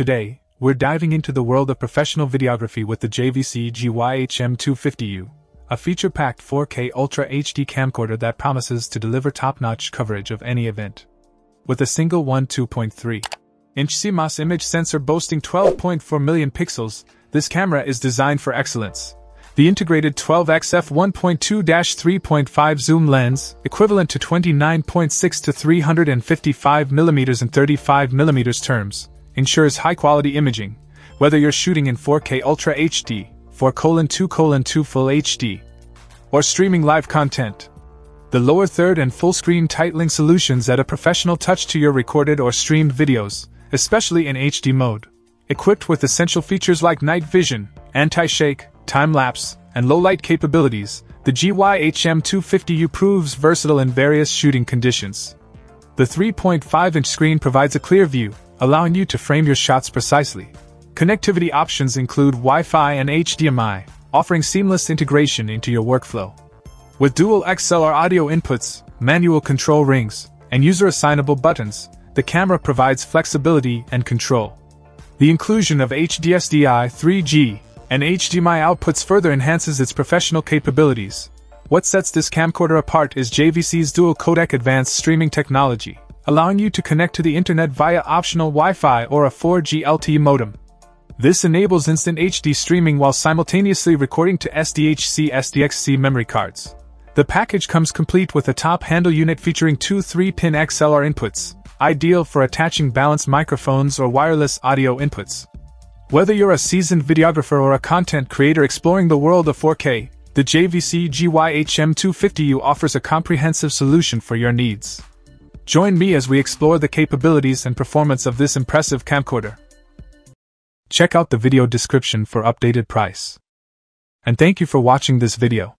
Today, we're diving into the world of professional videography with the JVC GYHM250U, a feature packed 4K Ultra HD camcorder that promises to deliver top notch coverage of any event. With a single 1 2.3 inch CMOS image sensor boasting 12.4 million pixels, this camera is designed for excellence. The integrated 12x f1.2 3.5 zoom lens, equivalent to 29.6 to 355 mm and 35 mm terms, ensures high quality imaging, whether you're shooting in 4K Ultra HD, 4 2 2 Full HD, or streaming live content. The lower third and full screen titling solutions add a professional touch to your recorded or streamed videos, especially in HD mode. Equipped with essential features like night vision, anti shake, time lapse, and low light capabilities, the GYHM250U proves versatile in various shooting conditions. The 3.5 inch screen provides a clear view, allowing you to frame your shots precisely. Connectivity options include Wi Fi and HDMI, offering seamless integration into your workflow. With dual XLR audio inputs, manual control rings, and user assignable buttons, the camera provides flexibility and control. The inclusion of HDSDI 3G and HDMI outputs further enhances its professional capabilities. What sets this camcorder apart is JVC's dual codec advanced streaming technology, allowing you to connect to the internet via optional Wi Fi or a 4G LTE modem. This enables instant HD streaming while simultaneously recording to SDHC SDXC memory cards. The package comes complete with a top handle unit featuring two 3 pin XLR inputs, ideal for attaching balanced microphones or wireless audio inputs. Whether you're a seasoned videographer or a content creator exploring the world of 4K, the JVC GYHM250U offers a comprehensive solution for your needs. Join me as we explore the capabilities and performance of this impressive camcorder. Check out the video description for updated price. And thank you for watching this video.